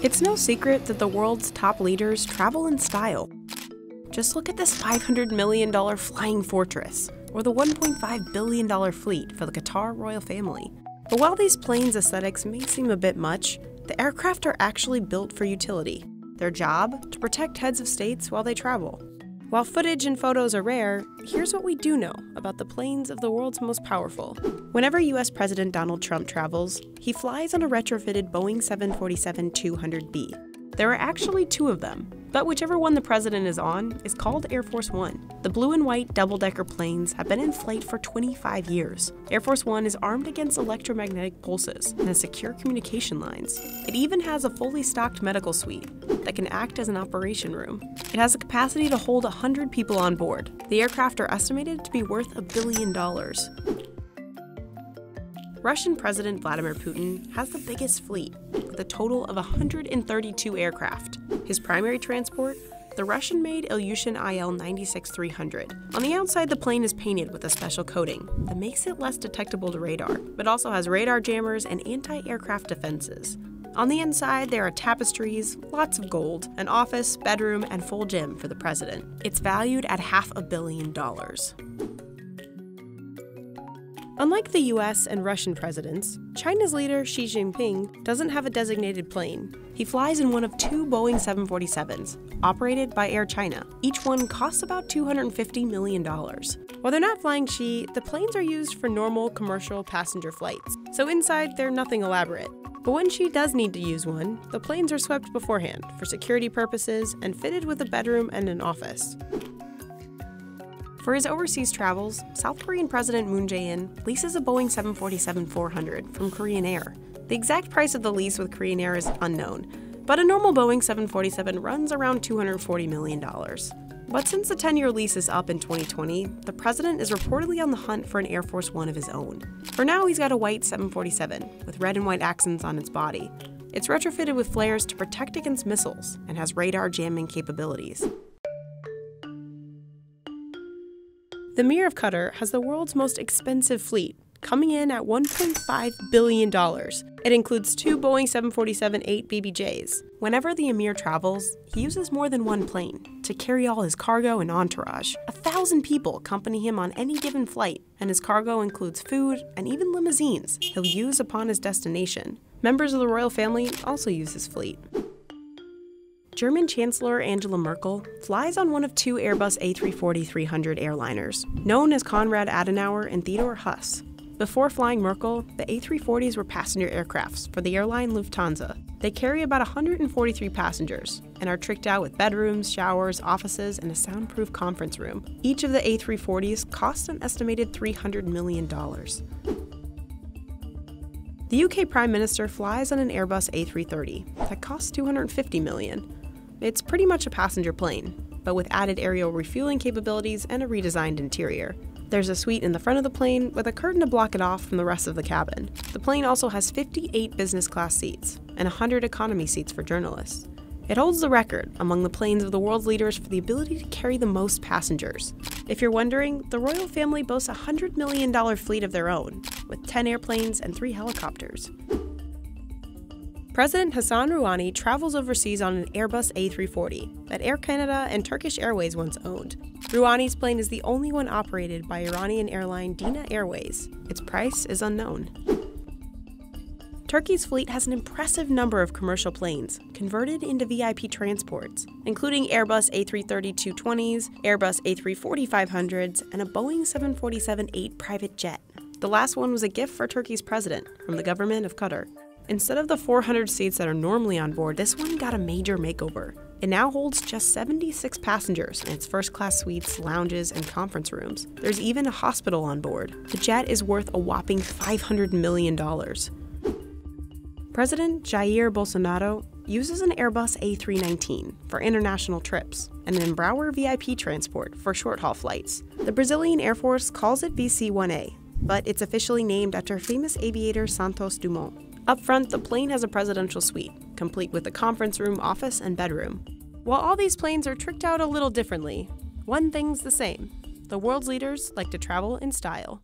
It's no secret that the world's top leaders travel in style. Just look at this $500 million flying fortress, or the $1.5 billion fleet for the Qatar royal family. But while these planes' aesthetics may seem a bit much, the aircraft are actually built for utility. Their job? To protect heads of states while they travel. While footage and photos are rare, here's what we do know about the planes of the world's most powerful. Whenever US President Donald Trump travels, he flies on a retrofitted Boeing 747 200B. There are actually two of them, but whichever one the president is on is called Air Force One. The blue and white double decker planes have been in flight for 25 years. Air Force One is armed against electromagnetic pulses and has secure communication lines. It even has a fully stocked medical suite that can act as an operation room. It has the capacity to hold 100 people on board. The aircraft are estimated to be worth a billion dollars. Russian President Vladimir Putin has the biggest fleet, with a total of 132 aircraft. His primary transport? The Russian made Ilyushin IL 96 300. On the outside, the plane is painted with a special coating that makes it less detectable to radar, but also has radar jammers and anti aircraft defenses. On the inside, there are tapestries, lots of gold, an office, bedroom, and full gym for the president. It's valued at half a billion dollars. Unlike the US and Russian presidents, China's leader Xi Jinping doesn't have a designated plane. He flies in one of two Boeing 747s, operated by Air China. Each one costs about $250 million. While they're not flying Xi, the planes are used for normal commercial passenger flights, so inside they're nothing elaborate. But when Xi does need to use one, the planes are swept beforehand for security purposes and fitted with a bedroom and an office. For his overseas travels, South Korean President Moon Jae-in leases a Boeing 747-400 from Korean Air. The exact price of the lease with Korean Air is unknown, but a normal Boeing 747 runs around $240 million. But since the 10 year lease is up in 2020, the president is reportedly on the hunt for an Air Force One of his own. For now, he's got a white 747 with red and white accents on its body. It's retrofitted with flares to protect against missiles and has radar jamming capabilities. The Emir of Qatar has the world's most expensive fleet, coming in at $1.5 billion. It includes two Boeing 747 8 BBJs. Whenever the Emir travels, he uses more than one plane to carry all his cargo and entourage. A thousand people accompany him on any given flight, and his cargo includes food and even limousines he'll use upon his destination. Members of the royal family also use his fleet. German Chancellor Angela Merkel flies on one of two Airbus A340-300 airliners, known as Konrad Adenauer and Theodor Heuss. Before flying Merkel, the A340s were passenger aircrafts for the airline Lufthansa. They carry about 143 passengers and are tricked out with bedrooms, showers, offices, and a soundproof conference room. Each of the A340s costs an estimated $300 million. The UK Prime Minister flies on an Airbus A330 that costs 250 million. It's pretty much a passenger plane, but with added aerial refueling capabilities and a redesigned interior. There's a suite in the front of the plane with a curtain to block it off from the rest of the cabin. The plane also has 58 business class seats and 100 economy seats for journalists. It holds the record among the planes of the world's leaders for the ability to carry the most passengers. If you're wondering, the royal family boasts a $100 million fleet of their own, with 10 airplanes and 3 helicopters. President Hassan Rouhani travels overseas on an Airbus A340 that Air Canada and Turkish Airways once owned. Rouhani's plane is the only one operated by Iranian airline Dina Airways. Its price is unknown. Turkey's fleet has an impressive number of commercial planes converted into VIP transports, including Airbus A330 220s, Airbus A340 500s, and a Boeing 747 8 private jet. The last one was a gift for Turkey's president from the government of Qatar. Instead of the 400 seats that are normally on board, this one got a major makeover. It now holds just 76 passengers in its first class suites, lounges, and conference rooms. There's even a hospital on board. The jet is worth a whopping $500 million. President Jair Bolsonaro uses an Airbus A319 for international trips and an Embraer VIP transport for short haul flights. The Brazilian Air Force calls it VC 1A, but it's officially named after famous aviator Santos Dumont. Up front, the plane has a presidential suite, complete with a conference room, office, and bedroom. While all these planes are tricked out a little differently, one thing's the same the world's leaders like to travel in style.